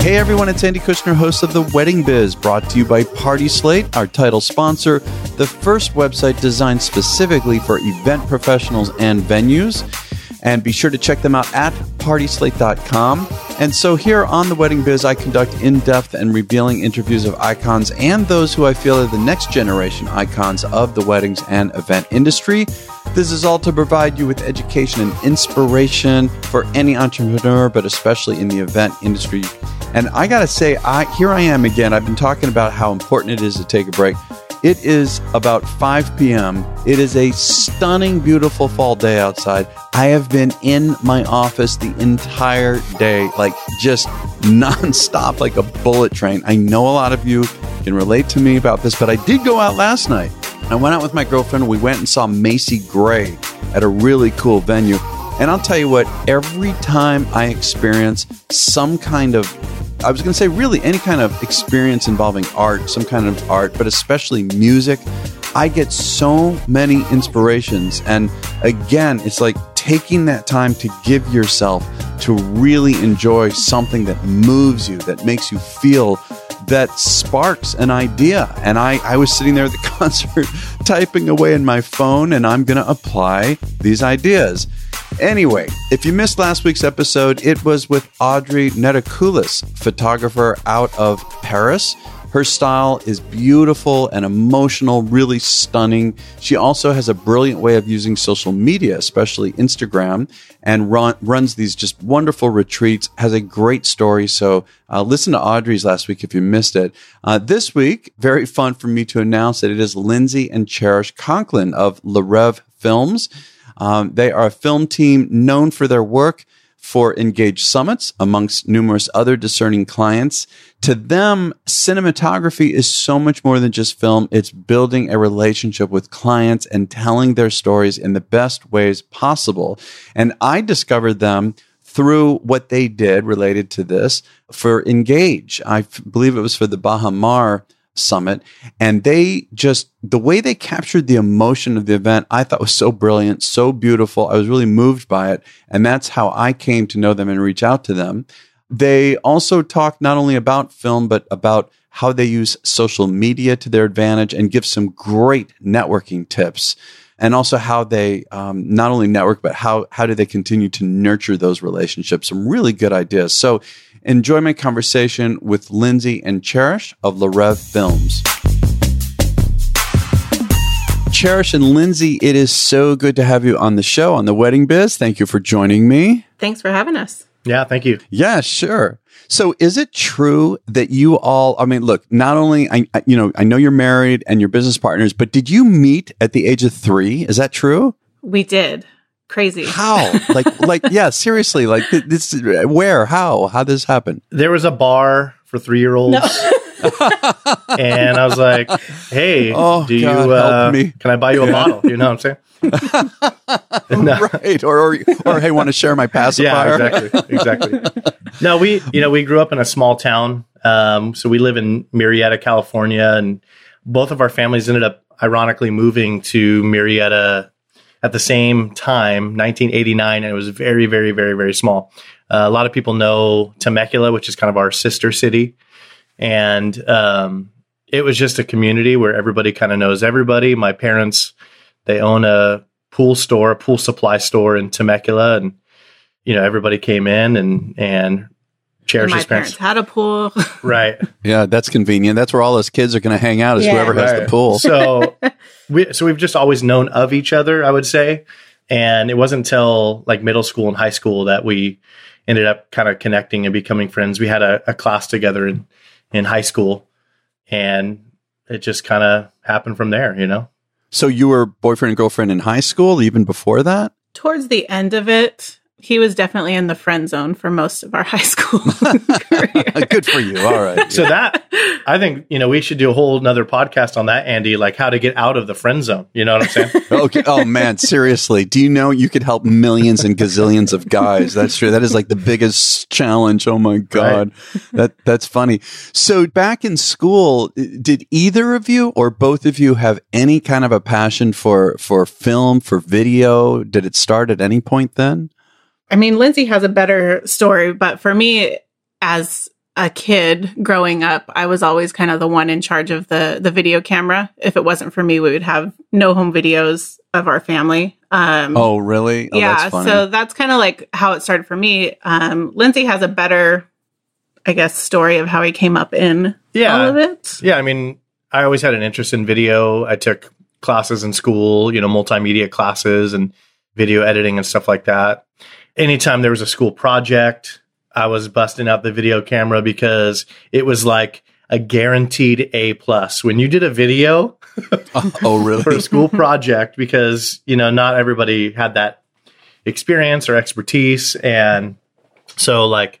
Hey everyone, it's Andy Kushner, host of The Wedding Biz, brought to you by Party Slate, our title sponsor, the first website designed specifically for event professionals and venues. And be sure to check them out at partyslate.com. And so here on The Wedding Biz, I conduct in depth and revealing interviews of icons and those who I feel are the next generation icons of the weddings and event industry. This is all to provide you with education and inspiration for any entrepreneur, but especially in the event industry. And I got to say, I here I am again. I've been talking about how important it is to take a break. It is about 5 p.m. It is a stunning, beautiful fall day outside. I have been in my office the entire day, like just nonstop, like a bullet train. I know a lot of you can relate to me about this, but I did go out last night. I went out with my girlfriend. We went and saw Macy Gray at a really cool venue. And I'll tell you what, every time I experience some kind of I was going to say, really, any kind of experience involving art, some kind of art, but especially music, I get so many inspirations. And again, it's like taking that time to give yourself to really enjoy something that moves you, that makes you feel, that sparks an idea. And I, I was sitting there at the concert typing away in my phone, and I'm going to apply these ideas. Anyway, if you missed last week's episode, it was with Audrey Netakoulis, photographer out of Paris. Her style is beautiful and emotional, really stunning. She also has a brilliant way of using social media, especially Instagram, and run, runs these just wonderful retreats. Has a great story. So uh, listen to Audrey's last week if you missed it. Uh, this week, very fun for me to announce that it is Lindsey and Cherish Conklin of Le Reve Films. Um, they are a film team known for their work for Engage Summits, amongst numerous other discerning clients. To them, cinematography is so much more than just film. It's building a relationship with clients and telling their stories in the best ways possible. And I discovered them through what they did related to this for Engage. I f- believe it was for the Baha Mar Summit. And they just, the way they captured the emotion of the event, I thought was so brilliant, so beautiful. I was really moved by it. And that's how I came to know them and reach out to them. They also talk not only about film, but about how they use social media to their advantage and give some great networking tips. And also how they um, not only network, but how, how do they continue to nurture those relationships? Some really good ideas. So Enjoy my conversation with Lindsey and Cherish of Le Reve Films. Cherish and Lindsey, it is so good to have you on the show on the Wedding Biz. Thank you for joining me. Thanks for having us. Yeah, thank you. Yeah, sure. So, is it true that you all? I mean, look. Not only I, you know, I know you're married and you're business partners, but did you meet at the age of three? Is that true? We did crazy. How? like, like, yeah, seriously, like this, where, how, how this happen? There was a bar for three year olds. No. and I was like, "Hey, oh, do God, you uh, can I buy you a bottle?" You know what I'm saying? no. Right, or, or or hey, want to share my pacifier? Yeah, exactly, exactly. no, we you know we grew up in a small town, um, so we live in Murrieta, California, and both of our families ended up ironically moving to Murrieta at the same time, 1989, and it was very, very, very, very small. Uh, a lot of people know Temecula, which is kind of our sister city, and um, it was just a community where everybody kind of knows everybody. My parents, they own a pool store, a pool supply store in Temecula, and you know everybody came in and and Cherish's my parents. parents had a pool. right. Yeah, that's convenient. That's where all us kids are going to hang out is yeah. whoever right. has the pool. So we so we've just always known of each other, I would say. And it wasn't until like middle school and high school that we ended up kind of connecting and becoming friends. We had a, a class together in in high school and it just kind of happened from there, you know. So you were boyfriend and girlfriend in high school even before that? Towards the end of it, he was definitely in the friend zone for most of our high school career. Good for you. All right. So that I think, you know, we should do a whole another podcast on that, Andy, like how to get out of the friend zone. You know what I'm saying? okay. Oh man, seriously. Do you know you could help millions and gazillions of guys? That's true. That is like the biggest challenge. Oh my God. Right. That that's funny. So back in school, did either of you or both of you have any kind of a passion for for film, for video? Did it start at any point then? I mean, Lindsey has a better story, but for me, as a kid growing up, I was always kind of the one in charge of the the video camera. If it wasn't for me, we would have no home videos of our family. Um, oh, really? Oh, yeah. that's so that's kind of like how it started for me. Um, Lindsey has a better, I guess, story of how he came up in Yeah. all of it. Yeah, I mean, I always had an interest in video. I took classes in school, you know, multimedia classes and video editing and stuff like that. Anytime there was a school project, I was busting out the video camera because it was like a guaranteed A plus. When you did a video oh, oh, really? for a school project, because you know not everybody had that experience or expertise, and so like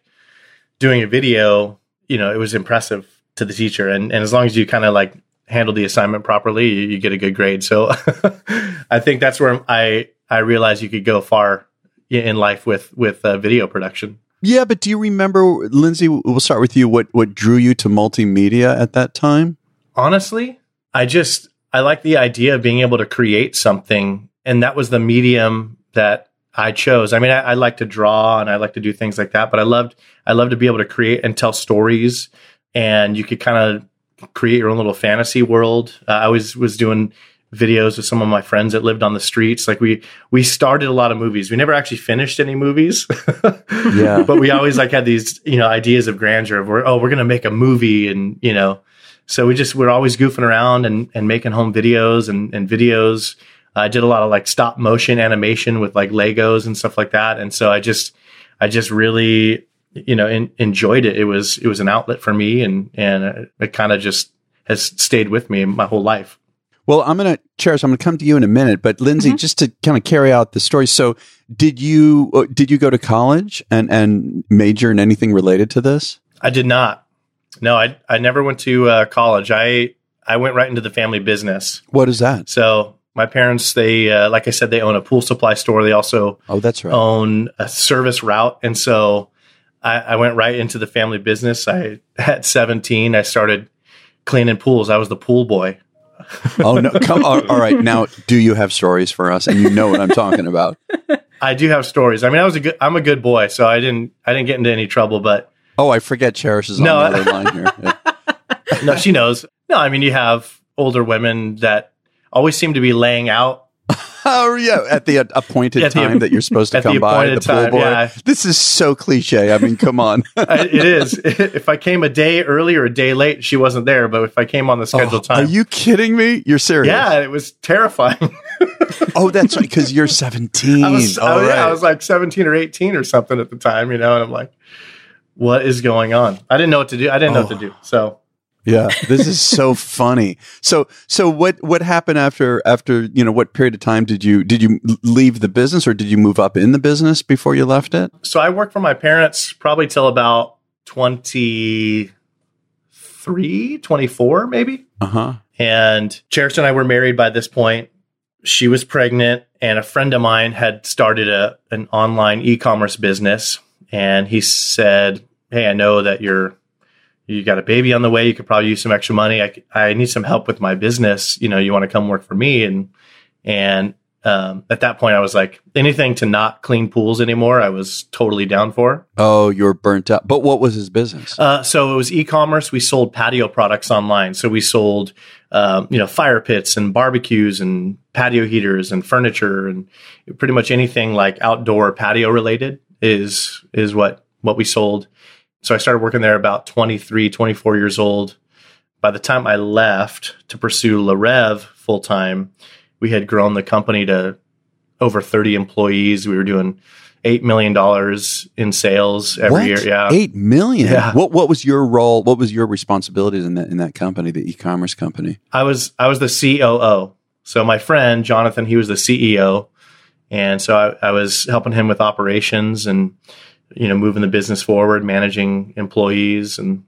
doing a video, you know, it was impressive to the teacher, and and as long as you kind of like handle the assignment properly, you, you get a good grade. So I think that's where I I realized you could go far in life with with uh, video production. Yeah, but do you remember, Lindsey? We'll start with you. What what drew you to multimedia at that time? Honestly, I just I like the idea of being able to create something, and that was the medium that I chose. I mean, I, I like to draw and I like to do things like that, but I loved I loved to be able to create and tell stories, and you could kind of create your own little fantasy world. Uh, I was was doing videos with some of my friends that lived on the streets. Like we we started a lot of movies. We never actually finished any movies. Yeah. but we always like had these, you know, ideas of grandeur of we're oh, we're gonna make a movie and you know. So we just we're always goofing around and, and making home videos and, and videos. I did a lot of like stop motion animation with like Legos and stuff like that. And so I just I just really you know in, enjoyed it. It was it was an outlet for me and and it kind of just has stayed with me my whole life. Well, I'm going to, Cherish, I'm going to come to you in a minute, but Lindsey, Mm-hmm. just to kind of carry out the story. So, did you uh, did you go to college and and major in anything related to this? I did not. No, I I never went to uh, college. I I went right into the family business. What is that? So my parents, they uh, like I said, they own a pool supply store. They also Oh, that's right. own a service route, and so I, I went right into the family business. I at seventeen, I started cleaning pools. I was the pool boy. Oh no! Come. All, all right. Now, do you have stories for us? And you know what I'm talking about. I do have stories. I mean, I was a good. I'm a good boy, so I didn't. I didn't get into any trouble. But Oh, I forget. Cherish is on No, the other line here. Yeah. no, she knows. No, I mean, you have older women that always seem to be laying out Oh yeah, at the appointed At the- time that you're supposed to come by the pool time, boy. yeah. This is so cliche. I mean, come on. I- it is. if I came a day early or a day late, she wasn't there. But if I came on the oh, scheduled Oh, time, Are you kidding me? You're serious? yeah, it was terrifying. Oh, that's right. Because you're 17. I was, I, All was- yeah, I was like 17 or 18 or something at the time, you know, and I'm like, what is going on? I didn't know what to do. I didn't know what Oh. to do. So Yeah, this is so funny. So, so what what happened after after you know what period of time did you did you leave the business or did you move up in the business before you left it? so I worked for my parents probably till about 23, 24, maybe. Uh huh. And Cherish and I were married by this point. She was pregnant, and a friend of mine had started a an online e-commerce business. And he said, "Hey, I know that you're you got a baby on the way. You could probably use some extra money. I, I need some help with my business. You know, you want to come work for me?" And and um, at that point, I was like, anything to not clean pools anymore, I was totally down for. Oh, you're burnt out. But what was his business? Uh, so it was e-commerce. We sold patio products online. So we sold, um, you know, fire pits and barbecues and patio heaters and furniture and pretty much anything like outdoor patio related is is what what we sold. So I started working there about 23, 24 years old. By the time I left to pursue Le Reve full time, we had grown the company to over 30 employees. We were doing $8 million in sales every what? year. Yeah. eight million. Yeah. What what was your role? What was your responsibilities in that in that company, the e-commerce company? I was I was the COO. So my friend Jonathan, he was the CEO, and so I, I was helping him with operations and you know moving the business forward, managing employees and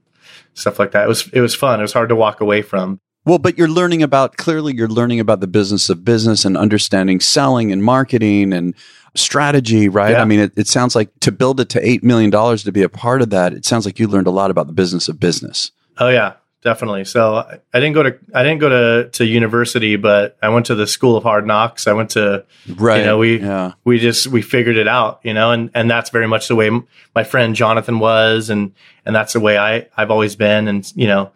stuff like that. It was it was fun. It was hard to walk away from. Well, but you're learning about clearly you're learning about the business of business and understanding selling and marketing and strategy, right? Yeah. I mean, it, it sounds like to build it to eight million dollars to be a part of that. It sounds like you learned a lot about the business of business. Oh yeah, definitely. So I didn't go to I didn't go to to university, but I went to the School of Hard Knocks. I went to right. You know, we yeah. we just we figured it out. You know, and and that's very much the way my friend Jonathan was, and and that's the way I I've always been, and you know.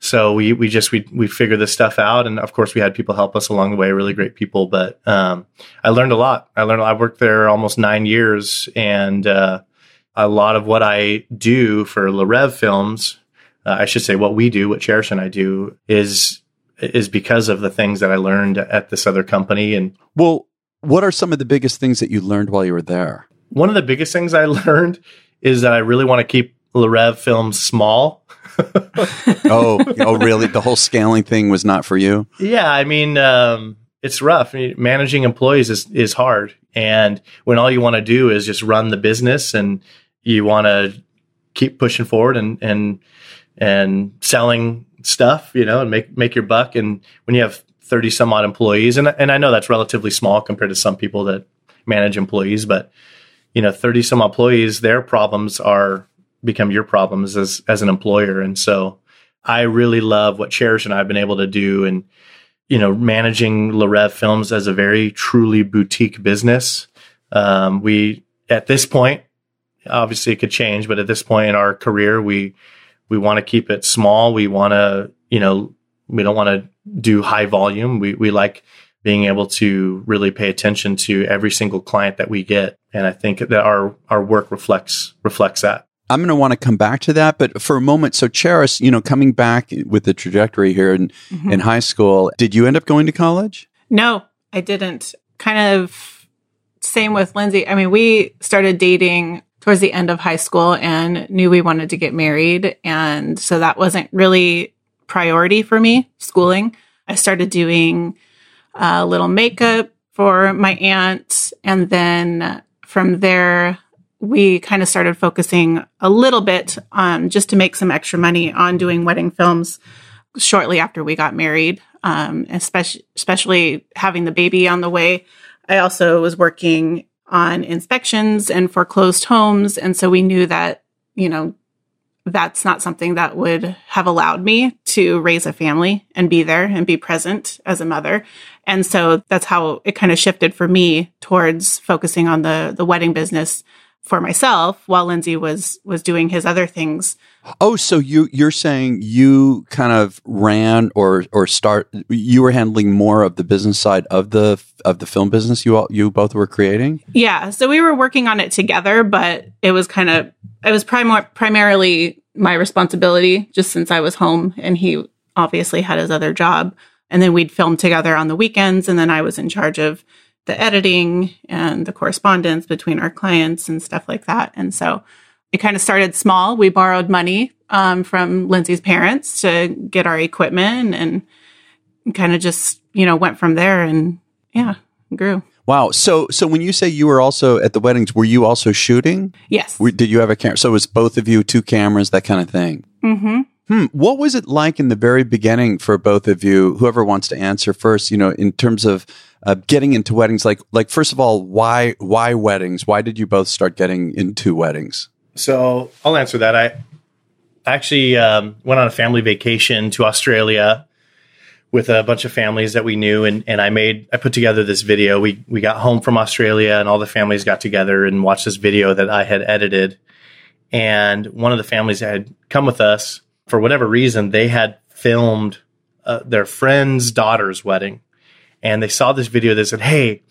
So we we just we we figured this stuff out, and of course we had people help us along the way, really great people. But um, I learned a lot. I learned. I worked there almost nine years, and uh, a lot of what I do for Le Reve Films, uh, I should say, what we do, what Cherish and I do, is is because of the things that I learned at this other company. And well, what are some of the biggest things that you learned while you were there? One of the biggest things I learned is that I really want to keep Le Reve Films small oh, oh, really? The whole scaling thing was not for you? Yeah, I mean, um, it's rough. I mean, managing employees is is hard, and when all you want to do is just run the business, and you want to keep pushing forward and and and selling stuff, you know, and make make your buck. And when you have thirty some odd employees, and and I know that's relatively small compared to some people that manage employees, but you know, thirty some employees, their problems are become your problems as as an employer. And so I really love what Cherish and I have been able to do and you know managing Le Reve Films as a very truly boutique business. Um, we at this point, obviously it could change, but at this point in our career, we we want to keep it small. We want to you know we don't want to do high volume. We we like being able to really pay attention to every single client that we get, and I think that our our work reflects reflects that. I'm going to want to come back to that, but for a moment, so Cherish, you know, coming back with the trajectory here in, mm-hmm. in high school, did you end up going to college? No, I didn't. Kind of same with Lindsey. I mean, we started dating towards the end of high school and knew we wanted to get married. And so that wasn't really priority for me, schooling. I started doing a little makeup for my aunt. And then from there, we kind of started focusing a little bit on just to make some extra money on doing wedding films shortly after we got married, um, especially, especially having the baby on the way. I also was working on inspections and foreclosed homes. And so we knew that, you know, that's not something that would have allowed me to raise a family and be there and be present as a mother. And so that's how it kind of shifted for me towards focusing on the the wedding business for myself while Lindsey was was doing his other things. Oh, so you you're saying you kind of ran or or start you were handling more of the business side of the of the film business you all you both were creating? Yeah, so we were working on it together, but it was kind of it was prim- primarily my responsibility just since I was home and he obviously had his other job. And then we'd film together on the weekends and then I was in charge of the editing and the correspondence between our clients and stuff like that. And so it kind of started small. We borrowed money um, from Lindsey's parents to get our equipment and kind of just, you know, went from there and yeah, grew. Wow. So, so when you say you were also at the weddings, were you also shooting? Yes. Were, did you have a camera? So it was both of you, two cameras, that kind of thing. Mm-hmm. Hmm. What was it like in the very beginning for both of you? Whoever wants to answer first, you know, in terms of uh, getting into weddings, like, like first of all, why, why weddings? Why did you both start getting into weddings? So I'll answer that. I actually um, went on a family vacation to Australia with a bunch of families that we knew, and, and I made I put together this video. We we got home from Australia, and all the families got together and watched this video that I had edited. And one of the families that had come with us for whatever reason, they had filmed uh, their friend's daughter's wedding. And they saw this video that said, Hey,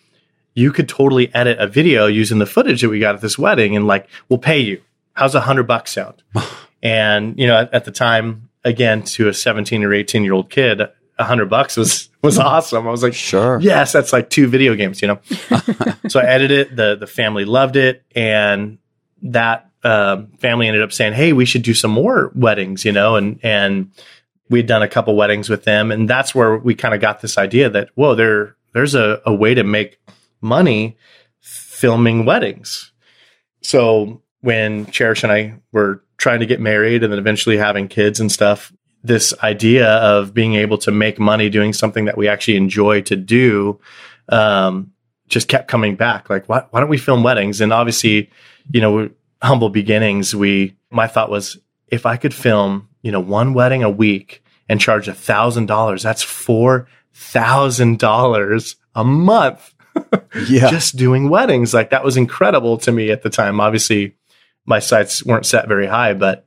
you could totally edit a video using the footage that we got at this wedding and like, we'll pay you. How's a hundred bucks sound? and, you know, at, at, the time, again, to a 17 or 18 year old kid, a hundred bucks was, was awesome. I was like, sure. Yes, that's like two video games, you know? so I edited it. The, the family loved it. And that um, family ended up saying, "Hey, we should do some more weddings," you know, and and we'd done a couple weddings with them, and that's where we kind of got this idea that whoa, there there's a, a way to make money filming weddings. So when Cherish and I were trying to get married and then eventually having kids and stuff, this idea of being able to make money doing something that we actually enjoy to do um, just kept coming back. Like, why, why don't we film weddings? And obviously, you know, humble beginnings, we my thought was if I could film you know, one wedding a week and charge a thousand dollars. That's four thousand dollars a month. Yeah. just doing weddings. Like that was incredible to me at the time. Obviously, my sights weren't set very high, but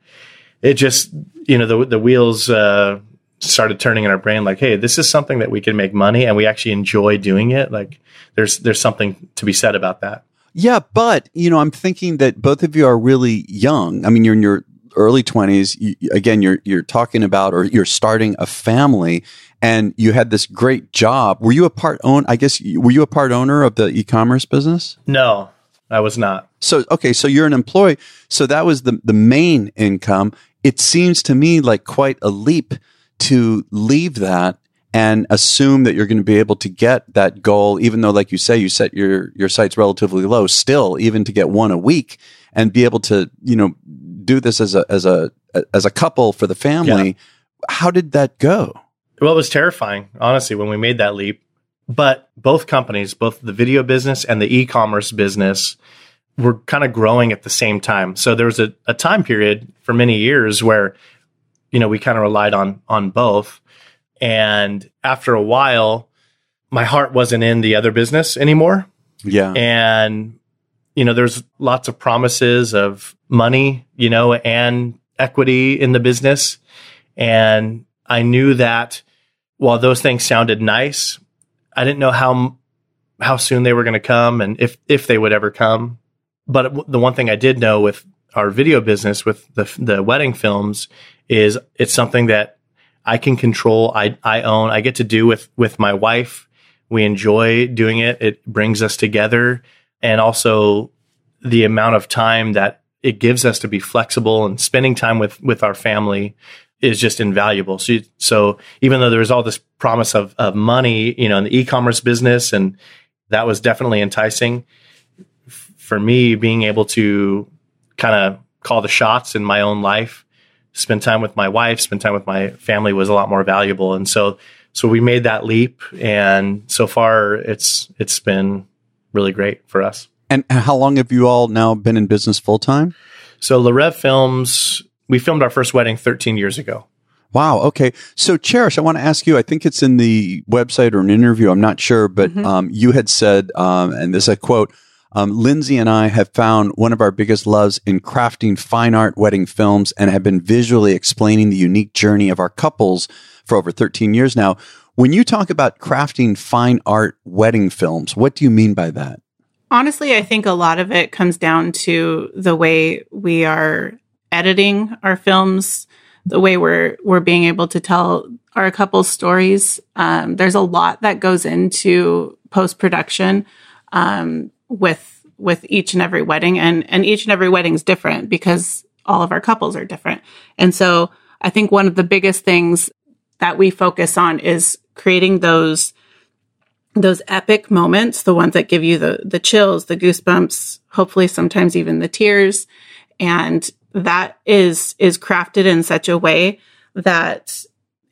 it just, you know, the the wheels uh, started turning in our brain. Like, hey, this is something that we can make money, and we actually enjoy doing it. Like, there's there's something to be said about that. Yeah, but you know, I'm thinking that both of you are really young. I mean, you're in your early 20s. You, again, you're you're talking about or you're starting a family and you had this great job. Were you a part own I guess were you a part owner of the e-commerce business? No, I was not. So okay, so you're an employee. So that was the the main income. It seems to me like quite a leap to leave that and assume that you're going to be able to get that goal, even though, like you say, you set your your sights relatively low. Still, even to get one a week and be able to, you know, do this as a as a as a couple for the family. Yeah. How did that go? Well, it was terrifying, honestly, when we made that leap. But both companies, both the video business and the e-commerce business, were kind of growing at the same time. So there was a, a time period for many years where, you know, we kind of relied on on both and after a while, my heart wasn't in the other business anymore. Yeah. And, you know, there's lots of promises of money, you know, and equity in the business. And I knew that while those things sounded nice, I didn't know how how soon they were going to come and if if they would ever come. But the one thing I did know with our video business with the the wedding films is it's something that I can control. I, I own, I get to do with, with my wife. We enjoy doing it. It brings us together and also the amount of time that it gives us to be flexible and spending time with, with our family is just invaluable. So, so even though there was all this promise of, of money, you know, in the e-commerce business and that was definitely enticing for me being able to kind of call the shots in my own life spend time with my wife, spend time with my family was a lot more valuable. And so, so we made that leap, and so far it's it's been really great for us. And how long have you all now been in business full time? So Le Reve Films, we filmed our first wedding 13 years ago. Wow. Okay. So, Cherish, I want to ask you. I think it's in the website or an interview. I'm not sure, but mm-hmm. um, you had said, um, and this is a quote um, Lindsay and I have found one of our biggest loves in crafting fine art wedding films and have been visually explaining the unique journey of our couples for over 13 years now. When you talk about crafting fine art wedding films, what do you mean by that? Honestly, I think a lot of it comes down to the way we are editing our films, the way we're we're being able to tell our couple's stories. Um, there's a lot that goes into post production. Um, with with each and every wedding and and each and every wedding is different because all of our couples are different. And so I think one of the biggest things that we focus on is creating those those epic moments, the ones that give you the the chills, the goosebumps, hopefully sometimes even the tears. And that is is crafted in such a way that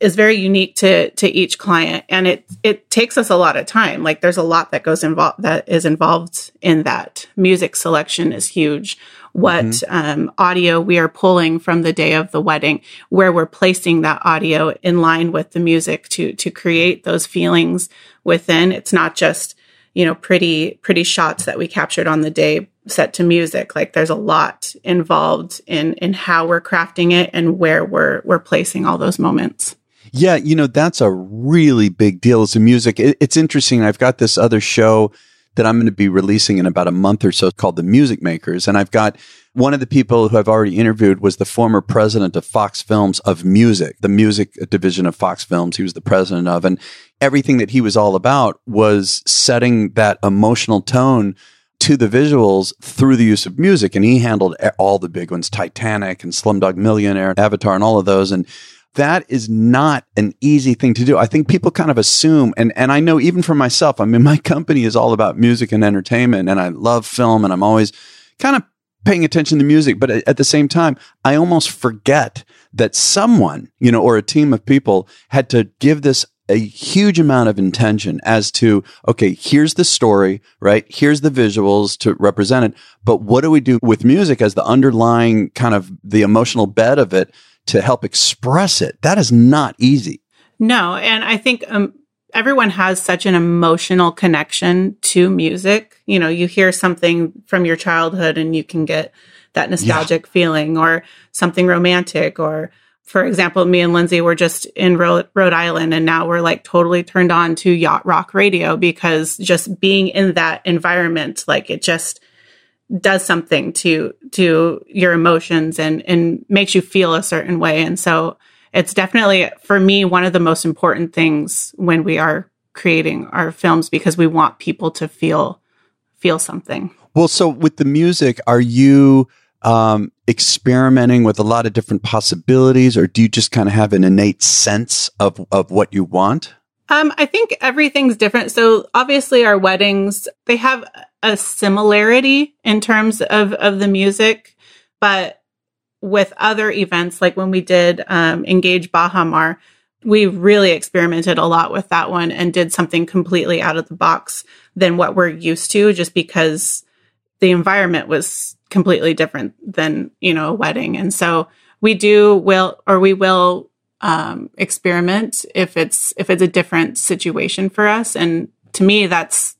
is very unique to to each client. And it it takes us a lot of time. Like there's a lot that goes involved that is involved in that. Music selection is huge. What mm-hmm. um, audio we are pulling from the day of the wedding where we're placing that audio in line with the music to to create those feelings within. It's not just you know pretty pretty shots that we captured on the day set to music. Like there's a lot involved in in how we're crafting it and where we're we're placing all those moments yeah, you know, that's a really big deal as a music. It, it's interesting. I've got this other show that I'm going to be releasing in about a month or so called The Music Makers. And I've got one of the people who I've already interviewed was the former president of Fox Films of Music, the music division of Fox Films. He was the president of, and everything that he was all about was setting that emotional tone to the visuals through the use of music. And he handled all the big ones, Titanic and Slumdog Millionaire, Avatar, and all of those. And that is not an easy thing to do. I think people kind of assume, and, and I know even for myself, I mean, my company is all about music and entertainment, and I love film, and I'm always kind of paying attention to music. But at the same time, I almost forget that someone, you know, or a team of people had to give this a huge amount of intention as to, okay, here's the story, right? Here's the visuals to represent it. But what do we do with music as the underlying kind of the emotional bed of it to help express it. That is not easy. No, and I think um, everyone has such an emotional connection to music. You know, you hear something from your childhood and you can get that nostalgic yeah. feeling or something romantic or for example, me and Lindsey were just in Rhode, Rhode Island and now we're like totally turned on to yacht rock radio because just being in that environment, like it just does something to, to your emotions and, and makes you feel a certain way. And so it's definitely for me, one of the most important things when we are creating our films because we want people to feel, feel something. Well, so with the music, are you, um, experimenting with a lot of different possibilities, or do you just kind of have an innate sense of, of what you want? Um, I think everything's different. So obviously our weddings, they have a similarity in terms of, of the music, but with other events, like when we did um, Engage Baha Mar, we really experimented a lot with that one and did something completely out of the box than what we're used to, just because the environment was completely different than you know a wedding and so we do will or we will um, experiment if it's if it's a different situation for us and to me that's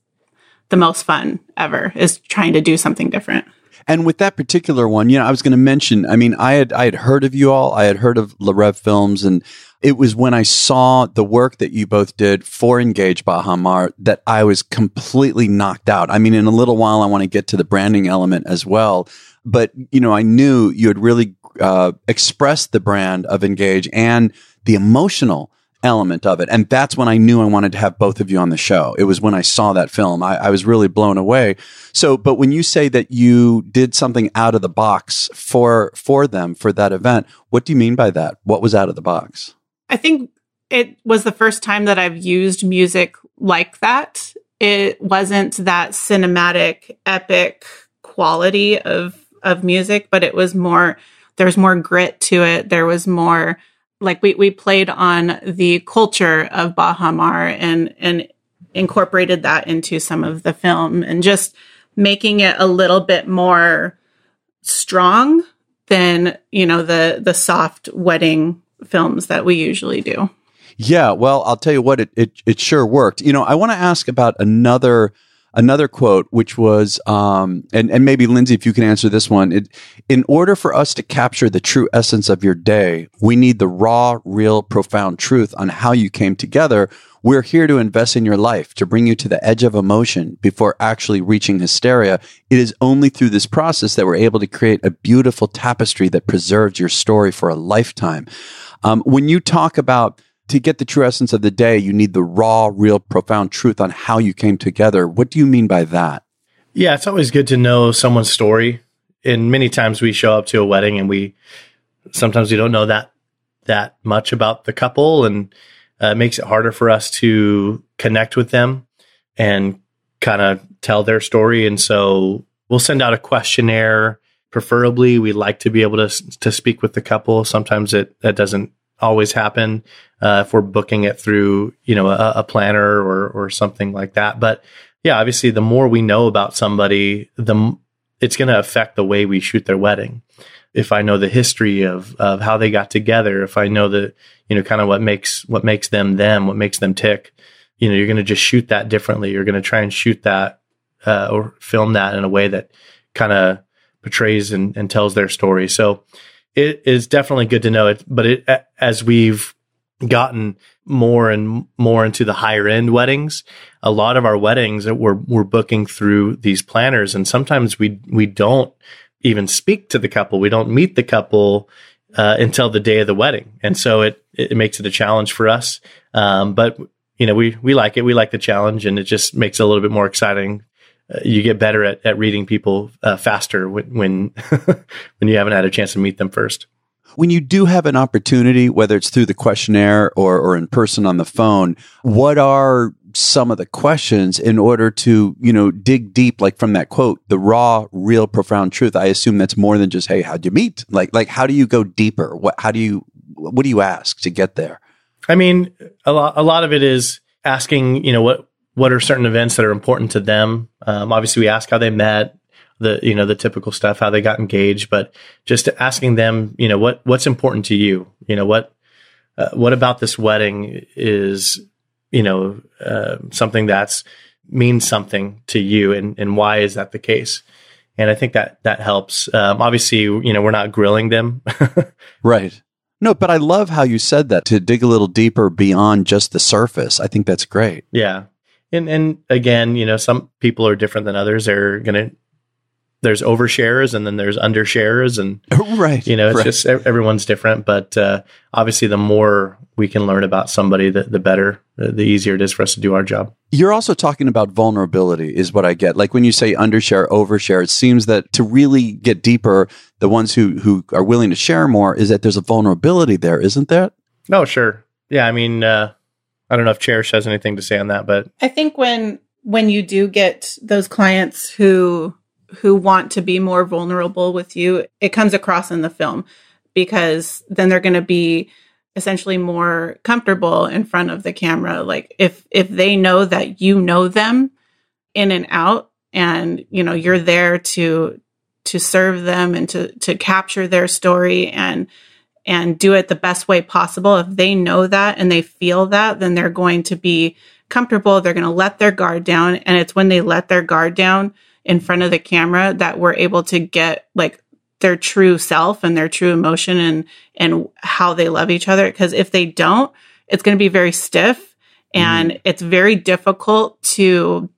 the most fun ever is trying to do something different and with that particular one, you know, I was going to mention, I mean, I had, I had heard of you all. I had heard of Le Rêve Films and it was when I saw the work that you both did for Engage Baha Mar that I was completely knocked out. I mean, in a little while, I want to get to the branding element as well. But, you know, I knew you had really uh, expressed the brand of Engage and the emotional element of it. And that's when I knew I wanted to have both of you on the show. It was when I saw that film. I, I, was really blown away. So, but when you say that you did something out of the box for for them for that event, what do you mean by that? What was out of the box? I think it was the first time that I've used music like that. It wasn't that cinematic, epic quality of of music, but it was more there was more grit to it. There was more like we, we played on the culture of Baha Mar and, and incorporated that into some of the film and just making it a little bit more strong than, you know, the, the soft wedding films that we usually do. Yeah. Well, I'll tell you what, it, it, it sure worked. You know, I want to ask about another another quote, which was, um, and, and maybe Lindsey, if you can answer this one, it, in order for us to capture the true essence of your day, we need the raw, real, profound truth on how you came together. We're here to invest in your life, to bring you to the edge of emotion before actually reaching hysteria. It is only through this process that we're able to create a beautiful tapestry that preserves your story for a lifetime. Um, when you talk about to get the true essence of the day, you need the raw, real, profound truth on how you came together. What do you mean by that? Yeah, it's always good to know someone's story. And many times we show up to a wedding and we sometimes we don't know that that much about the couple, and uh, it makes it harder for us to connect with them and kind of tell their story. And so we'll send out a questionnaire. Preferably, we like to be able to to speak with the couple. Sometimes it that doesn't always happen uh, if we're booking it through you know a, a, planner or or something like that. But yeah, obviously, the more we know about somebody, the it's going to affect the way we shoot their wedding. If I know the history of of how they got together, if I know the you know kind of what makes what makes them them, what makes them tick, you know, you're going to just shoot that differently. You're going to try and shoot that uh, or film that in a way that kind of portrays and, and tells their story. So it is definitely good to know it. But it, as we've gotten more and more into the higher end weddings, a lot of our weddings that we're, we're booking through these planners. And sometimes we, we don't even speak to the couple. We don't meet the couple uh, until the day of the wedding. And so it, it makes it a challenge for us. Um, but you know, we, we like it. We like the challenge and it just makes it a little bit more exciting you get better at, at reading people uh, faster when when, when you haven't had a chance to meet them first. When you do have an opportunity, whether it's through the questionnaire or, or in person on the phone, what are some of the questions in order to, you know, dig deep, like from that quote, the raw, real, profound truth? I assume that's more than just, hey, how'd you meet? Like, like how do you go deeper? What, how do you, what do you ask to get there? I mean, a lot, a lot of it is asking, you know, what, what are certain events that are important to them. Um, obviously, we ask how they met. the you know the typical stuff, how they got engaged, but just asking them, you know, what what's important to you, you know, what uh, what about this wedding is you know uh, something that's means something to you, and and why is that the case? And I think that that helps. Um, obviously, you know, we're not grilling them, right? No, but I love how you said that to dig a little deeper beyond just the surface. I think that's great. Yeah. And and again, you know, some people are different than others. They're going to there's overshares and then there's undershares and right. you know it's right. just everyone's different. But uh, obviously the more we can learn about somebody the, the better the easier it is for us to do our job. You're also talking about vulnerability is what i get. Like when you say undershare overshare it seems that to really get deeper the ones who who are willing to share more is that there's a vulnerability there isn't there oh sure. Yeah i mean uh, i don't know if cherish has anything to say on that but i think when when you do get those clients who who want to be more vulnerable with you, it comes across in the film because then they're going to be essentially more comfortable in front of the camera. Like if if they know that you know them in and out and you know you're there to to serve them and to to capture their story and and do it the best way possible. If they know that and they feel that then they're going to be comfortable. They're going to let their guard down. And it's when they let their guard down in front of the camera that we're able to get like their true self and their true emotion and and how they love each other. Because if they don't it's going to be very stiff. And mm-hmm. it's very difficult to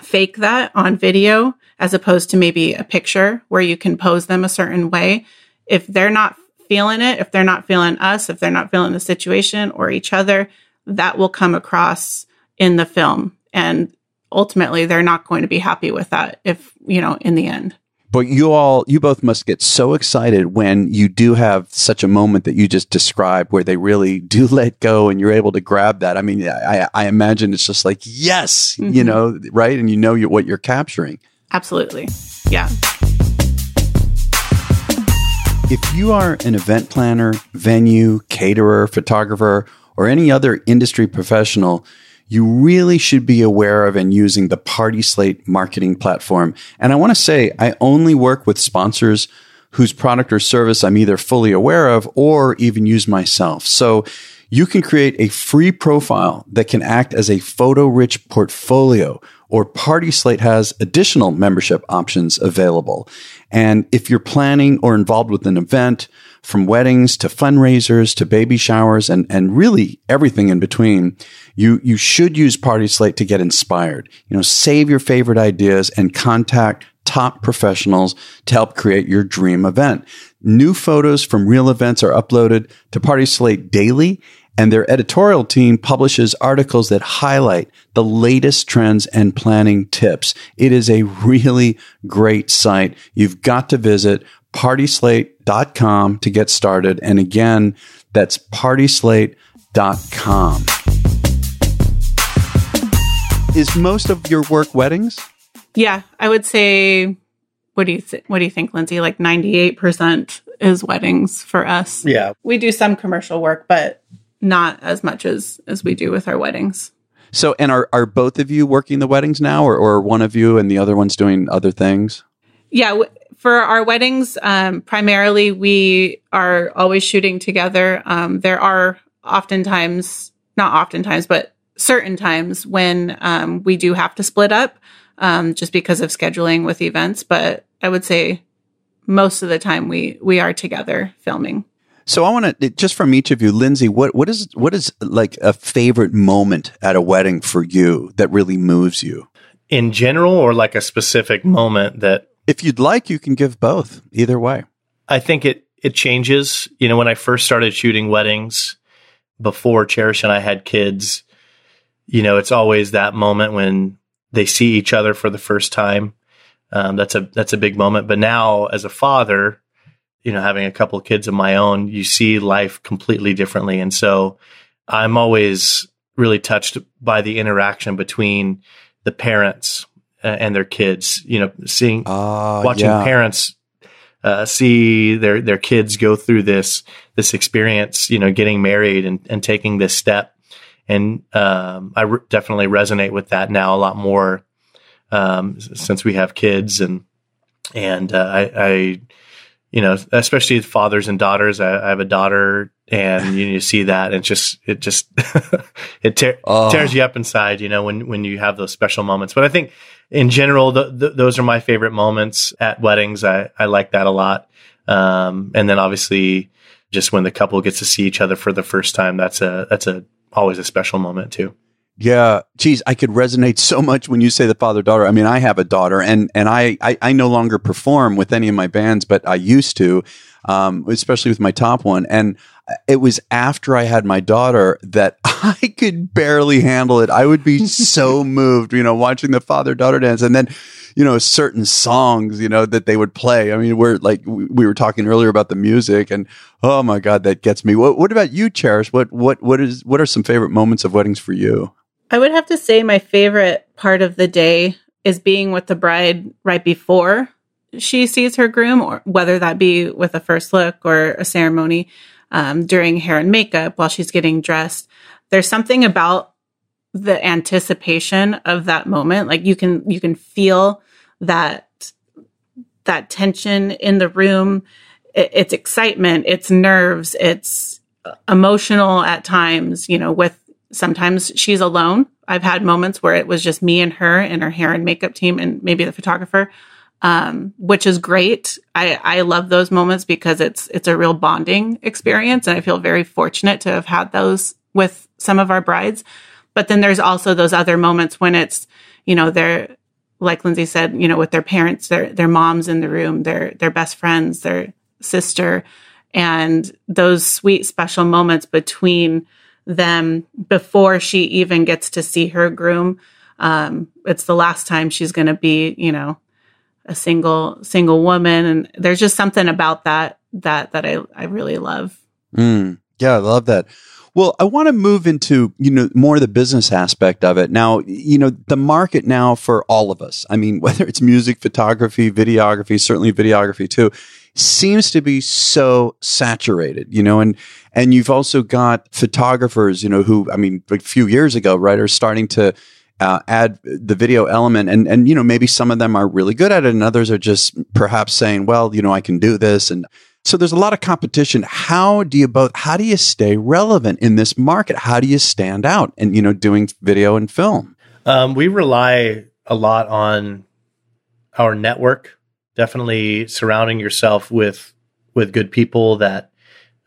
fake that on video as opposed to maybe a picture where you can pose them a certain way. If they're not feeling it if they're not feeling us if they're not feeling the situation or each other that will come across in the film and ultimately they're not going to be happy with that if, you know, in the end. But you all, you both must get so excited when you do have such a moment that you just described where they really do let go and you're able to grab that. I mean, I, I imagine it's just like, yes, mm-hmm. you know, right? And you know you, what you're capturing. Absolutely. Yeah. If you are an event planner, venue, caterer, photographer, or any other industry professional, you really should be aware of and using the Party Slate marketing platform. And I want to say, I only work with sponsors whose product or service I'm either fully aware of or even use myself. So you can create a free profile that can act as a photo rich portfolio or Party Slate has additional membership options available. And if you're planning or involved with an event, from weddings to fundraisers to baby showers and, and really everything in between, you, you should use Party Slate to get inspired. You know, save your favorite ideas and contact top professionals to help create your dream event. New photos from real events are uploaded to Party Slate daily and their editorial team publishes articles that highlight the latest trends and planning tips. It is a really great site. You've got to visit partyslate.com to get started. And again, that's partyslate.com. Is most of your work weddings? Yeah, I would say what do you th- what do you think Lindsey like 98% is weddings for us. Yeah. We do some commercial work but not as much as as we do with our weddings. So, and are, are both of you working the weddings now, or, or one of you and the other one's doing other things? Yeah, w- for our weddings, um, primarily we are always shooting together. Um, there are oftentimes, not oftentimes, but certain times when um, we do have to split up um, just because of scheduling with events. But I would say most of the time we we are together filming. So I want to just from each of you, Lindsey, what what is what is like a favorite moment at a wedding for you that really moves you? In general, or like a specific moment that, if you'd like, you can give both. Either way, I think it it changes. You know, when I first started shooting weddings, before Cherish and I had kids, you know, it's always that moment when they see each other for the first time. Um, that's a that's a big moment. But now, as a father, you know, having a couple of kids of my own, you see life completely differently. And so I'm always really touched by the interaction between the parents uh, and their kids, you know, seeing, uh, watching yeah. parents uh, see their, their kids go through this, this experience, you know, getting married and, and taking this step. And, um, I re- definitely resonate with that now a lot more, um, since we have kids and, and uh, I, I, you know, especially fathers and daughters. I, I have a daughter, and you, you, see that, and just it just it te- oh. tears you up inside, you know, when when you have those special moments. But I think in general, those are my favorite moments at weddings. I I like that a lot. Um, and then obviously, just when the couple gets to see each other for the first time, that's a that's a always a special moment too. Yeah, geez, I could resonate so much when you say the father daughter. I mean, I have a daughter, and and I, I, I no longer perform with any of my bands, but I used to, um, especially with my top one. And it was after I had my daughter that I could barely handle it. I would be so moved, you know, watching the father daughter dance, and then you know certain songs you know that they would play i mean we're like we were talking earlier about the music and oh my god that gets me what, what about you cherish what what what is what are some favorite moments of weddings for you I would have to say my favorite part of the day is being with the bride right before she sees her groom, or whether that be with a first look or a ceremony um, during hair and makeup while she's getting dressed. There's something about the anticipation of that moment. Like you can you can feel that that tension in the room. It, it's excitement, it's nerves, it's emotional at times. You know, with sometimes she's alone. I've had moments where it was just me and her and her hair and makeup team and maybe the photographer, um, which is great. I, I love those moments because it's it's a real bonding experience, and I feel very fortunate to have had those with some of our brides. But then there's also those other moments when it's you know they're like Lindsey said, you know, with their parents, their their moms in the room, their their best friends, their sister, and those sweet special moments between them before she even gets to see her groom. Um, it's the last time she's going to be, you know, a single single woman, and there's just something about that that that I I really love. Mm, yeah, I love that. Well, I want to move into, you know, more the business aspect of it. Now, you know, the market now for all of us. I mean, whether it's music, photography, videography, certainly videography too, seems to be so saturated, you know, and and you've also got photographers, you know, who I mean, a few years ago, right, are starting to uh, add the video element, and and you know, maybe some of them are really good at it, and others are just perhaps saying, well, you know, I can do this, and so there's a lot of competition. How do you both? How do you stay relevant in this market? How do you stand out? And you know, doing video and film. Um, we rely a lot on our network definitely surrounding yourself with with good people that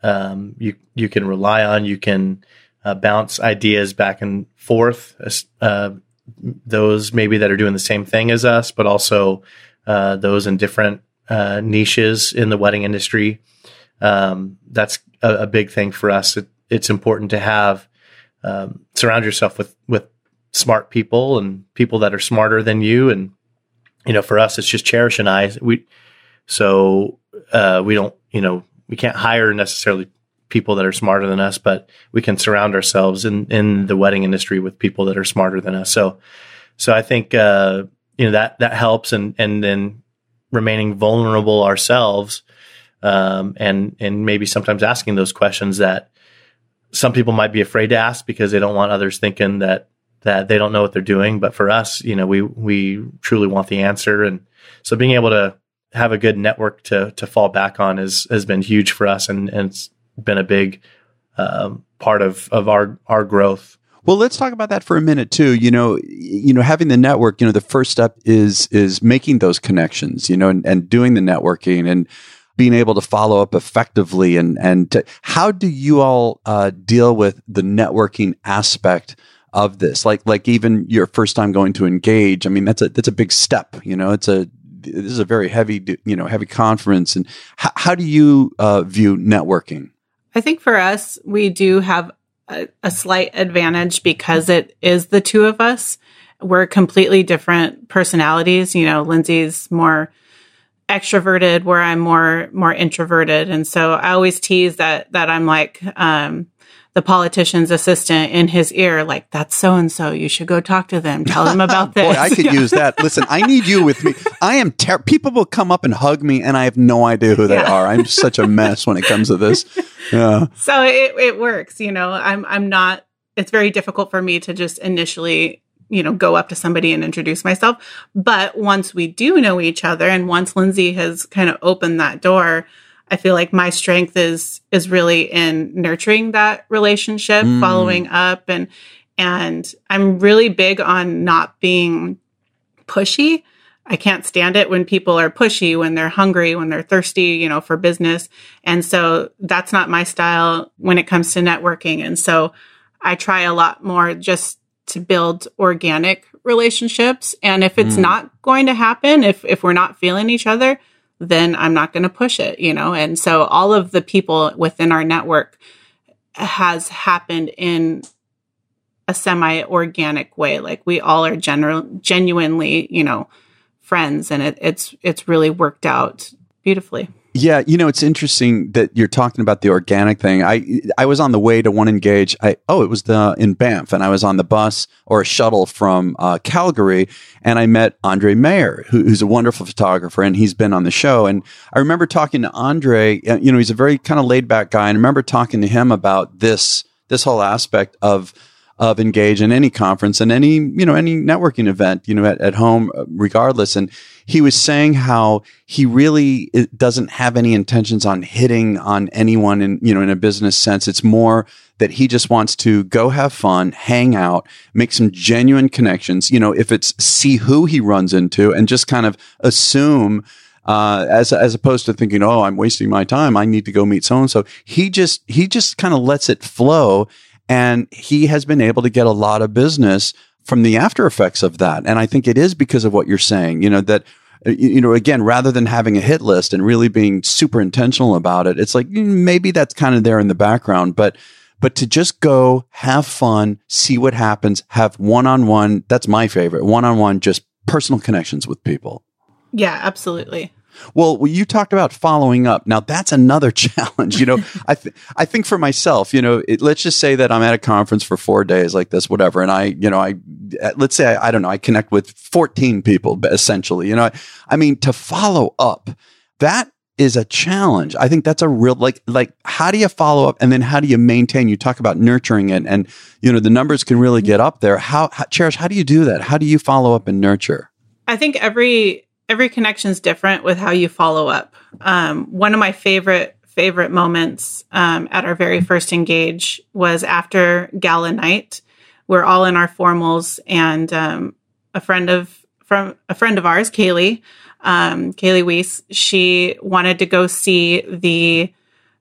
um, you you can rely on. You can uh, bounce ideas back and forth. Uh, those maybe that are doing the same thing as us, but also uh, those in different uh, niches in the wedding industry. Um, that's a, a, big thing for us. It, it's important to have um, surround yourself with with smart people and people that are smarter than you and you know, for us, it's just Cherish and I. We so uh, we don't, you know, we can't hire necessarily people that are smarter than us, but we can surround ourselves in in the wedding industry with people that are smarter than us. So, so I think uh, you know that that helps, and and then remaining vulnerable ourselves, um, and and maybe sometimes asking those questions that some people might be afraid to ask because they don't want others thinking that that they don't know what they're doing. But for us, you know, we we truly want the answer, and so being able to have a good network to to fall back on is has been huge for us, and, and it's been a big um, part of of our our growth. Well, let's talk about that for a minute too. You know, you know, having the network. You know, the first step is is making those connections. You know, and, and doing the networking and being able to follow up effectively. And and to, how do you all uh, deal with the networking aspect of this. Like like even your first time going to engage i mean that's a that's a big step you know? It's a this is a very heavy you know heavy conference. And how do you uh, view networking? I think for us we do have a, a slight advantage because it is the two of us. We're completely different personalities. You know lindsey's more extroverted where i'm more more introverted. And so i always tease that that i'm like um the politician's assistant in his ear, like, that's so and so. You should go talk to them. Tell them about this. Boy, I could use that. Listen, I need you with me. I am ter- people will come up and hug me, and I have no idea who they yeah. are. I'm such a mess when it comes to this. Yeah. So it, it works. You know, I'm I'm not. It's very difficult for me to just initially you know, go up to somebody and introduce myself. But once we do know each other and once Lindsey has kind of opened that door, I feel like my strength is is really in nurturing that relationship, mm. following up and and I'm really big on not being pushy. I can't stand it when people are pushy, when they're hungry, when they're thirsty, you know, for business. And so that's not my style when it comes to networking. And so I try a lot more just to build organic relationships. And if it's mm. not going to happen, if, if we're not feeling each other, then I'm not going to push it, you know? And so all of the people within our network has happened in a semi organic way. Like we all are general, genuinely, you know, friends and it, it's, it's really worked out beautifully. Yeah, you know, it's interesting that you're talking about the organic thing. I I was on the way to One Engage. I oh, it was the in Banff, and I was on the bus or a shuttle from uh, Calgary, and I met Andre Mayer, who, who's a wonderful photographer, and he's been on the show. And I remember talking to Andre. Uh, you know, he's a very kind of laid back guy, and I remember talking to him about this this whole aspect of of engage in any conference and any you know any networking event you know at, at home uh, regardless and he was saying how he really doesn't have any intentions on hitting on anyone in you know in a business sense it's more that he just wants to go have fun hang out make some genuine connections you know if it's see who he runs into and just kind of assume uh, as as opposed to thinking, oh, I'm wasting my time. I need to go meet so and so. He just he just kind of lets it flow, and he has been able to get a lot of business from the after effects of that. And I think it is because of what you're saying, you know, that, uh, you know, again, rather than having a hit list and really being super intentional about it, it's like mm, maybe that's kind of there in the background, but, but to just go have fun, see what happens, have one on one, that's my favorite one on one, just personal connections with people. Yeah, absolutely. Well, you talked about following up. Now that's another challenge. You know, I th- I think for myself, you know, it, let's just say that I'm at a conference for four days like this, whatever, and I, you know, I let's say I, I don't know, I connect with 14 people essentially. You know, I, I mean, to follow up, that is a challenge. I think that's a real like like how do you follow up and then how do you maintain? You talk about nurturing it and you know the numbers can really mm-hmm. get up there. How, how Cherish, how do you do that? How do you follow up and nurture? I think every every connection is different with how you follow up. Um, one of my favorite favorite moments um, at our very first engage was after gala night. We're all in our formals, and um, a friend of from a friend of ours, Kaylee, um, Kaylee Weiss, she wanted to go see the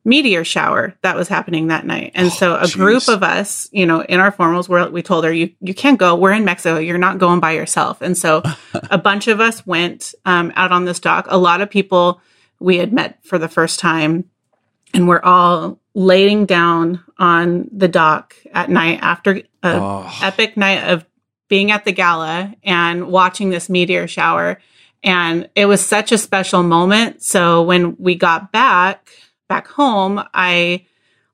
meteor shower that was happening that night. And oh, so a geez. group of us, you know, in our formals, where we told her, you, you can't go. We're in Mexico. You're not going by yourself. And so a bunch of us went um, out on this dock. A lot of people we had met for the first time and we're all laying down on the dock at night after a oh. epic night of being at the gala and watching this meteor shower. And it was such a special moment. So when we got back, back home, I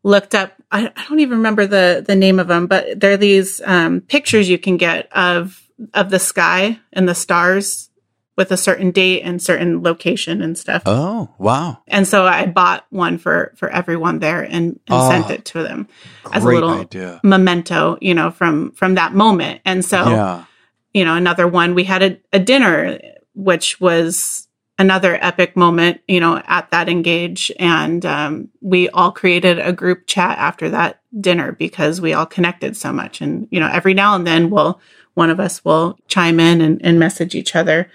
looked up. I, I, don't even remember the the name of them, but they're these um, pictures you can get of of the sky and the stars with a certain date and certain location and stuff. Oh, wow. And so I bought one for for everyone there and, and oh, sent it to them as a little idea. memento, you know, from from that moment. And so yeah. you know, another one we had a, a dinner which was another epic moment, you know, at that engage. And um, we all created a group chat after that dinner because we all connected so much. And, you know, every now and then we'll, one of us will chime in and, and message each other.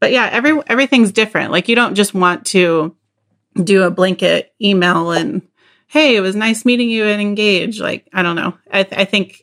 But yeah, every, everything's different. Like you don't just want to do a blanket email and, hey, it was nice meeting you and engage. Like, I don't know. I, th- I think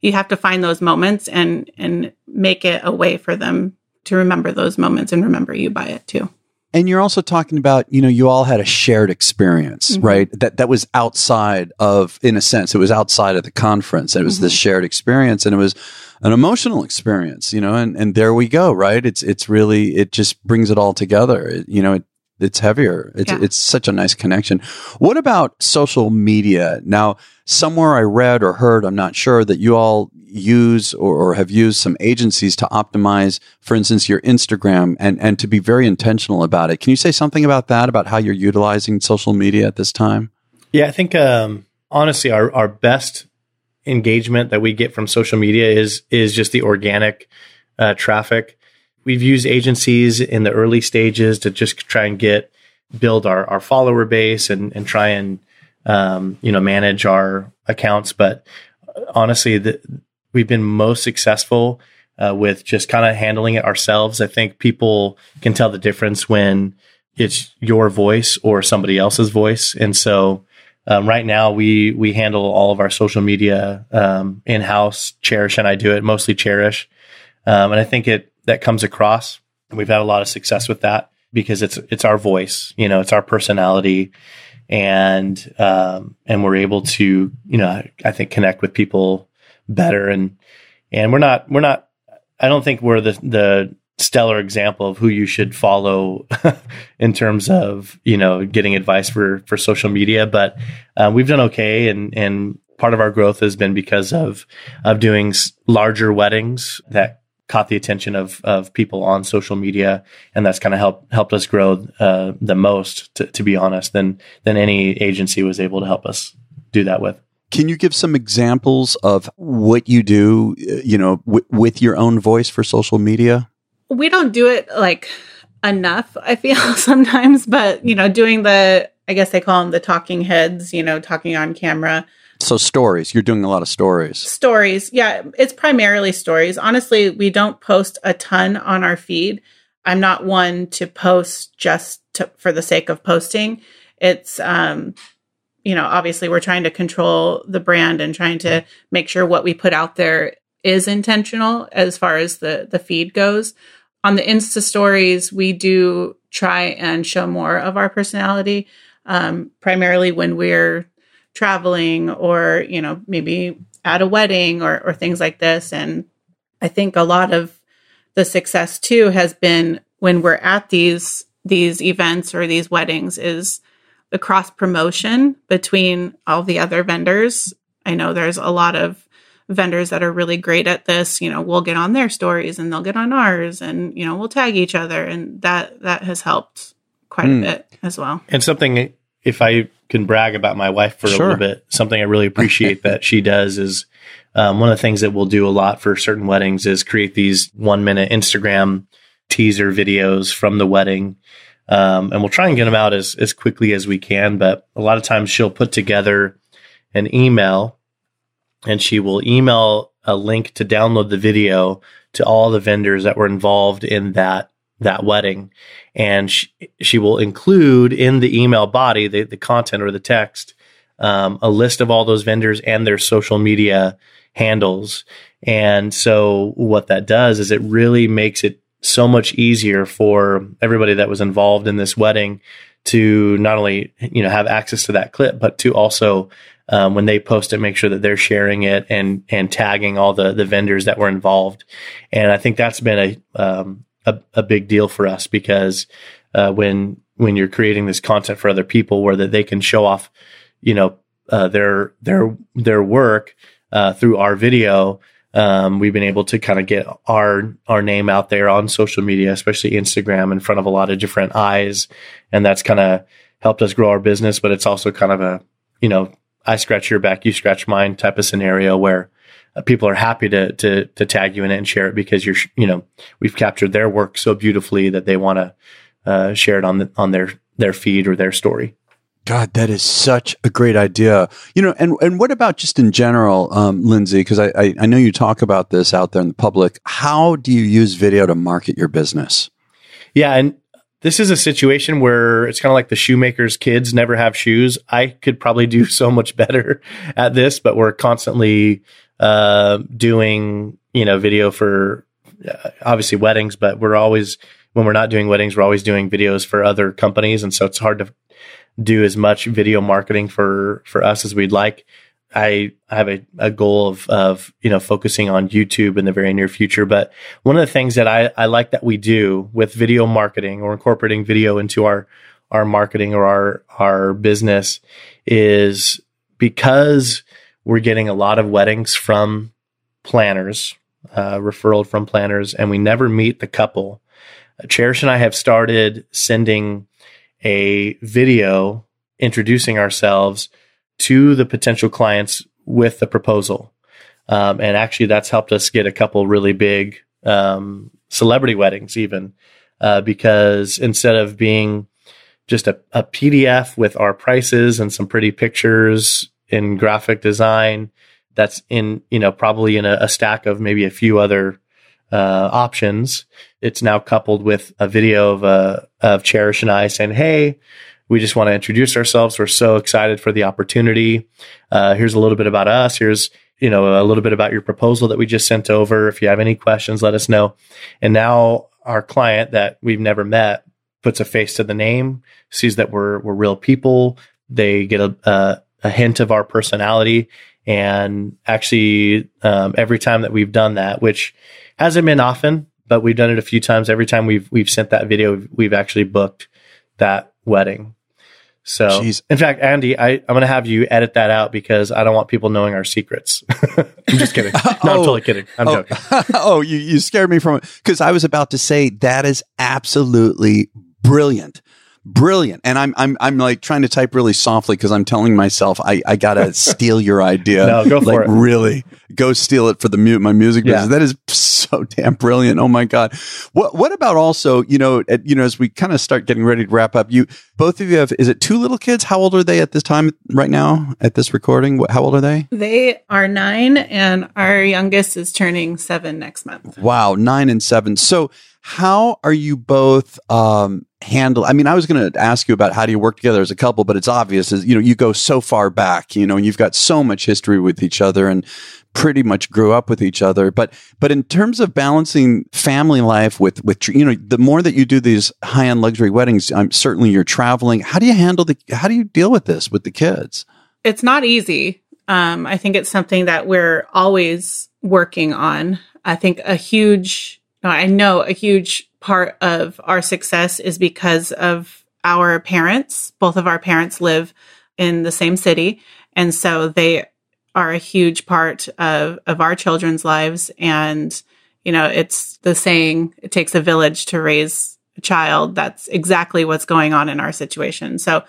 you have to find those moments and, and make it a way for them to remember those moments and remember you by it too. And you're also talking about, you know, you all had a shared experience, mm-hmm. right? That that was outside of, in a sense, it was outside of the conference. It was mm-hmm. this shared experience, and it was an emotional experience, you know. And and there we go, right? It's it's really it just brings it all together. It, you know, it, it's heavier. It's yeah. it's such a nice connection. What about social media? Now, somewhere I read or heard, I'm not sure, that you all use or, or, have used some agencies to optimize, for instance, your Instagram and, and to be very intentional about it. Can you say something about that, about how you're utilizing social media at this time? Yeah, I think um, honestly, our, our best engagement that we get from social media is is just the organic uh, traffic. We've used agencies in the early stages to just try and get build our, our follower base and, and try and um, you know manage our accounts. But honestly, the, we've been most successful uh, with just kind of handling it ourselves. I think people can tell the difference when it's your voice or somebody else's voice, and so. Um, right now, we we handle all of our social media um, in house. Cherish and I do it mostly. Cherish, um, and I think it that comes across. We've had a lot of success with that because it's it's our voice, you know, it's our personality, and um, and we're able to, you know, I think connect with people better, and and we're not we're not. I don't think we're the the stellar example of who you should follow in terms of you know getting advice for for social media, but uh, we've done okay, and and part of our growth has been because of of doing larger weddings that caught the attention of of people on social media, and that's kind of helped helped us grow uh, the most, to, to be honest, than than any agency was able to help us do that with. Can you give some examples of what you do, uh, you know, w- with your own voice for social media? We don't do it like enough, I feel sometimes, but you know, doing the I guess they call them the talking heads, you know, talking on camera so stories, you're doing a lot of stories. Stories. Yeah, it's primarily stories. Honestly, we don't post a ton on our feed. I'm not one to post just to, for the sake of posting. It's um you know, obviously we're trying to control the brand and trying to make sure what we put out there is intentional as far as the the feed goes. On the Insta stories, we do try and show more of our personality, um, primarily when we're traveling or, you know, maybe at a wedding or, or things like this. And I think a lot of the success too has been when we're at these these events or these weddings is the cross promotion between all the other vendors. I know there's a lot of vendors that are really great at this. You know, we'll get on their stories and they'll get on ours and, you know, we'll tag each other and that that has helped quite mm. a hmm. bit as well. And something if I can brag about my wife for sure. a little bit, something I really appreciate that she does is um, one of the things that we'll do a lot for certain weddings is create these one minute Instagram teaser videos from the wedding. Um, and we'll try and get them out as, as quickly as we can. But a lot of times she'll put together an email and she will email a link to download the video to all the vendors that were involved in that that wedding. And she, she will include in the email body, the, the content or the text, um, a list of all those vendors and their social media handles. And so what that does is it really makes it so much easier for everybody that was involved in this wedding to not only you know have access to that clip, but to also um, when they post it, make sure that they're sharing it and and tagging all the the vendors that were involved. And I think that's been a um, a, a big deal for us because uh, when when you're creating this content for other people where that they can show off, you know, uh, their their their work uh, through our video, um, we've been able to kind of get our our name out there on social media, especially Instagram, in front of a lot of different eyes, and that's kind of helped us grow our business. But it's also kind of a you know I scratch your back, you scratch mine type of scenario where uh, people are happy to, to, to tag you in it and share it because you're, you know, we've captured their work so beautifully that they want to uh, share it on the, on their, their feed or their story. God, that is such a great idea. You know, and, and what about just in general, um, Lindsey? Because I, I, I know you talk about this out there in the public. How do you use video to market your business? Yeah, and this is a situation where it's kind of like the shoemaker's kids never have shoes. I could probably do so much better at this, but we're constantly uh, doing you know video for uh, obviously weddings, but we're always when we're not doing weddings, we're always doing videos for other companies, and so it's hard to do as much video marketing for for us as we'd like. I have a, a goal of of you know focusing on YouTube in the very near future. But one of the things that I, I like that we do with video marketing or incorporating video into our our marketing or our our business is because we're getting a lot of weddings from planners, uh, referral from planners, and we never meet the couple. Uh, Cherish and I have started sending a video introducing ourselves to the potential clients with the proposal. Um, and actually, that's helped us get a couple really big um, celebrity weddings, even uh, because instead of being just a, a PDF with our prices and some pretty pictures in graphic design, that's in you know probably in a, a stack of maybe a few other uh, options. It's now coupled with a video of uh, of Cherish and I saying, "Hey, we just want to introduce ourselves. We're so excited for the opportunity. Uh, here's a little bit about us. Here's you know a little bit about your proposal that we just sent over. If you have any questions, let us know." And now our client that we've never met puts a face to the name, sees that we're we're real people. They get a a, a hint of our personality, and actually, um, every time that we've done that, which hasn't been often, but we've done it a few times. Every time we've we've sent that video, we've actually booked that wedding. So, Jeez. in fact, Andy, I, I'm going to have you edit that out because I don't want people knowing our secrets. I'm just kidding. No, oh, I'm totally kidding. I'm oh, joking. oh, you, you scared me from it because I was about to say that is absolutely brilliant brilliant. And I'm I'm I'm like trying to type really softly because I'm telling myself I I gotta steal your idea. No, go for like, it. Really, go steal it for the mute my music business. Yeah. That is so damn brilliant. Oh my god. What what about also you know at, you know as we kind of start getting ready to wrap up, you both of you have is it two little kids? How old are they at this time right now at this recording? How old are they? They are nine, and our youngest is turning seven next month. Wow, nine and seven. So how are you both um, handle i mean i was going to ask you about how do you work together as a couple but it's obvious is you know you go so far back you know and you've got so much history with each other and pretty much grew up with each other. But but in terms of balancing family life with with you know the more that you do these high end luxury weddings i'm certainly you're traveling. How do you handle the how do you deal with this with the kids? It's not easy. Um, i think it's something that we're always working on. I think a huge Uh, I know a huge part of our success is because of our parents. Both of our parents live in the same city. And so they are a huge part of, of our children's lives. And, you know, it's the saying, it takes a village to raise a child. That's exactly what's going on in our situation. So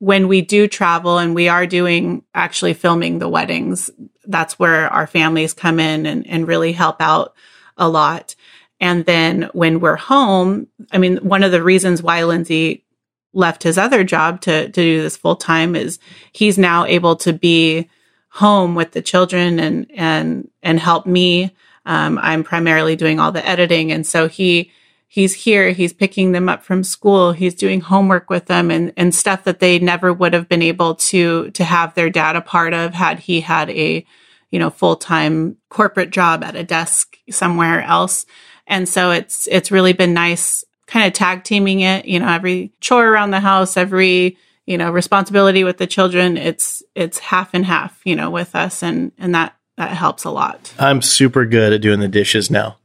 when we do travel and we are doing actually filming the weddings, that's where our families come in and, and really help out a lot. And then when we're home, I mean, one of the reasons why Lindsey left his other job to, to do this full time is he's now able to be home with the children and, and, and help me. Um, I'm primarily doing all the editing. And so he, he's here, he's picking them up from school, he's doing homework with them and, and stuff that they never would have been able to, to have their dad a part of had he had a, you know, full time corporate job at a desk somewhere else. And so it's, it's really been nice kind of tag teaming it, you know, every chore around the house, every, you know, responsibility with the children. It's, it's half and half, you know, with us. And, and that, that helps a lot. I'm super good at doing the dishes now.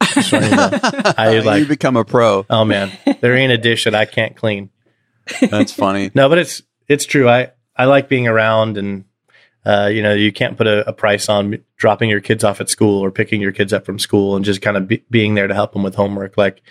I like you become a pro. Oh man, there ain't a dish that I can't clean. That's funny. no, but it's it's true. I I like being around and uh, you know, you can't put a, a, price on dropping your kids off at school or picking your kids up from school and just kind of be, being there to help them with homework. Like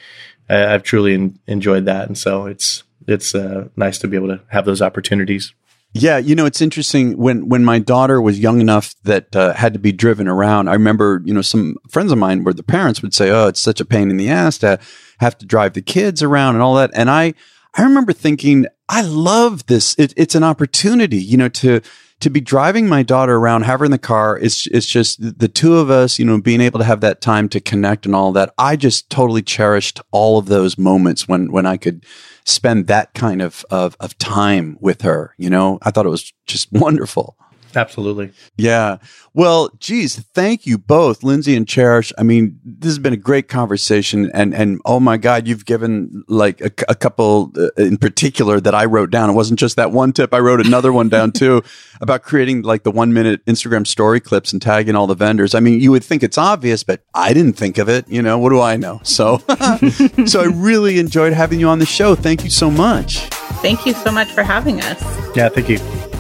I, have truly enjoyed that, and so it's it's uh, nice to be able to have those opportunities. Yeah, you know, it's interesting when when my daughter was young enough that uh, had to be driven around. I remember, you know, some friends of mine where the parents would say, "Oh, it's such a pain in the ass to have to drive the kids around and all that." And I I remember thinking, I love this. It, it's an opportunity, you know, to to be driving my daughter around, have her in the car, it's it's just the two of us, you know, being able to have that time to connect and all that. I just totally cherished all of those moments when when I could spend that kind of of, of time with her. You know, I thought it was just wonderful. Absolutely. Yeah. Well, geez, thank you both, Lindsey and Cherish. I mean, this has been a great conversation, and and oh my God, you've given like a, a couple uh, in particular that I wrote down. It wasn't just that one tip; I wrote another one down too about creating like the one minute Instagram story clips and tagging all the vendors. I mean, you would think it's obvious, but I didn't think of it. You know, what do I know? So, so I really enjoyed having you on the show. Thank you so much. Thank you so much for having us. Yeah, thank you.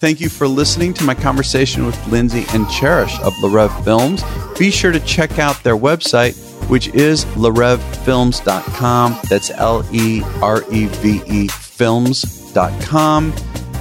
Thank you for listening to my conversation with Lindsey and Cherish of Le Reve Films. Be sure to check out their website, which is lerevefilms.com. That's L E R E V E films.com.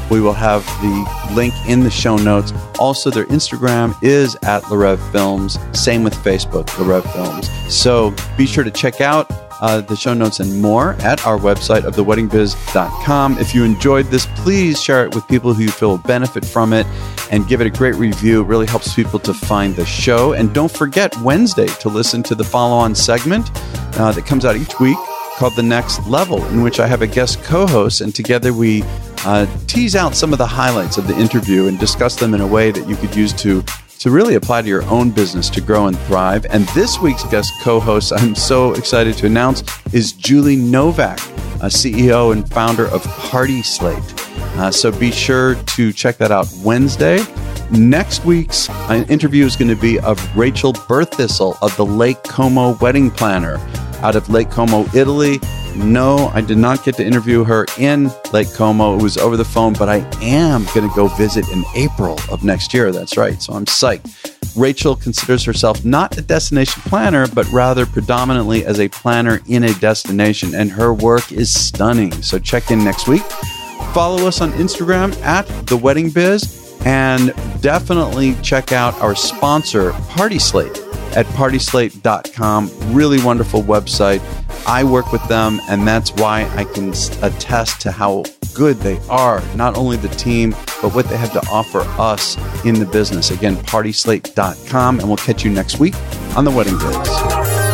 We will have the link in the show notes. Also, their Instagram is at Le Reve Films. Same with Facebook, Le Reve Films. So be sure to check out uh, the show notes and more at our website of theweddingbiz.com. If you enjoyed this, please share it with people who you feel benefit from it and give it a great review. It really helps people to find the show. And don't forget Wednesday to listen to the follow on segment uh, that comes out each week called The Next Level, in which I have a guest co host, and together we uh, tease out some of the highlights of the interview and discuss them in a way that you could use to. To really apply to your own business to grow and thrive. And this week's guest co host, I'm so excited to announce, is Julie Novak, a CEO and founder of Party Slate. Uh, so be sure to check that out Wednesday. Next week's uh, interview is going to be of Rachel Berthistle of the Lake Como Wedding Planner out of Lake Como, Italy. No, I did not get to interview her in Lake Como. It was over the phone, but I am going to go visit in April of next year. That's right. So I'm psyched. Rachel considers herself not a destination planner, but rather predominantly as a planner in a destination, and her work is stunning. So check in next week. Follow us on Instagram at The Wedding Biz, and definitely check out our sponsor, Party Slate at partyslate.com. Really wonderful website. I work with them, and that's why I can attest to how good they are. Not only the team, but what they have to offer us in the business. Again, partyslate.com, and we'll catch you next week on The Wedding Biz.